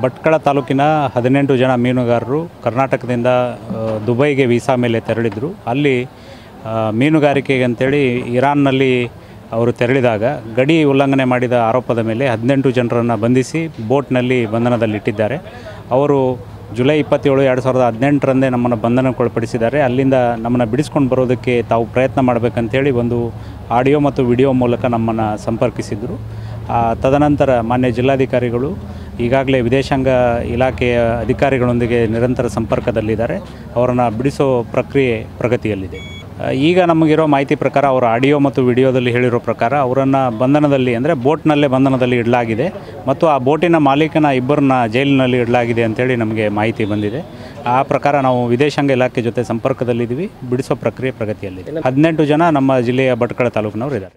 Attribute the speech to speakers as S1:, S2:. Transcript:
S1: ಭಟ್ಕಳ ತಾಲೂಕಿನ ಹದಿನೆಂಟು ಜನ ಮೀನುಗಾರರು ಕರ್ನಾಟಕದಿಂದ ದುಬೈಗೆ ವೀಸಾ ಮೇಲೆ ತೆರಳಿದ್ರು. ಅಲ್ಲಿ ಮೀನುಗಾರಿಕೆಗೆ ಅಂತೇಳಿ ಇರಾನ್ನಲ್ಲಿ ಅವರು ತೆರಳಿದಾಗ ಗಡಿ ಉಲ್ಲಂಘನೆ ಮಾಡಿದ ಆರೋಪದ ಮೇಲೆ ಹದಿನೆಂಟು ಜನರನ್ನು ಬಂಧಿಸಿ ಬೋಟ್ನಲ್ಲಿ ಬಂಧನದಲ್ಲಿಟ್ಟಿದ್ದಾರೆ. ಅವರು ಜುಲೈ ಇಪ್ಪತ್ತೇಳು, ಎರಡು ಸಾವಿರದ ಹದಿನೆಂಟರಂದೇ ನಮ್ಮನ್ನು ಬಂಧನಕ್ಕೊಳಪಡಿಸಿದ್ದಾರೆ. ಅಲ್ಲಿಂದ ನಮ್ಮನ್ನು ಬಿಡಿಸ್ಕೊಂಡು ಬರೋದಕ್ಕೆ ತಾವು ಪ್ರಯತ್ನ ಮಾಡಬೇಕಂತೇಳಿ ಒಂದು ಆಡಿಯೋ ಮತ್ತು ವಿಡಿಯೋ ಮೂಲಕ ನಮ್ಮನ್ನು ಸಂಪರ್ಕಿಸಿದರು. ತದನಂತರ ಮಾನ್ಯ ಜಿಲ್ಲಾಧಿಕಾರಿಗಳು ಈಗಾಗಲೇ ವಿದೇಶಾಂಗ ಇಲಾಖೆಯ ಅಧಿಕಾರಿಗಳೊಂದಿಗೆ ನಿರಂತರ ಸಂಪರ್ಕದಲ್ಲಿದ್ದಾರೆ. ಅವರನ್ನು ಬಿಡಿಸೋ ಪ್ರಕ್ರಿಯೆ ಪ್ರಗತಿಯಲ್ಲಿದೆ. ಈಗ ನಮಗಿರೋ ಮಾಹಿತಿ ಪ್ರಕಾರ ಅವರ ಆಡಿಯೋ ಮತ್ತು ವಿಡಿಯೋದಲ್ಲಿ ಹೇಳಿರೋ ಪ್ರಕಾರ ಅವರನ್ನು ಬಂಧನದಲ್ಲಿ ಅಂದರೆ ಬೋಟ್ನಲ್ಲೇ ಬಂಧನದಲ್ಲಿ ಇಡಲಾಗಿದೆ ಮತ್ತು ಆ ಬೋಟಿನ ಮಾಲೀಕನ ಇಬ್ಬರನ್ನ ಜೈಲಿನಲ್ಲಿ ಇಡಲಾಗಿದೆ ಅಂತೇಳಿ ನಮಗೆ ಮಾಹಿತಿ ಬಂದಿದೆ. ಆ ಪ್ರಕಾರ ನಾವು ವಿದೇಶಾಂಗ ಇಲಾಖೆ ಜೊತೆ ಸಂಪರ್ಕದಲ್ಲಿದ್ದೀವಿ. ಬಿಡಿಸೋ ಪ್ರಕ್ರಿಯೆ ಪ್ರಗತಿಯಲ್ಲಿದೆ. ಹದಿನೆಂಟು ಜನ ನಮ್ಮ ಜಿಲ್ಲೆಯ ಭಟ್ಕಳ ತಾಲೂಕಿನವರು ಇದ್ದಾರೆ.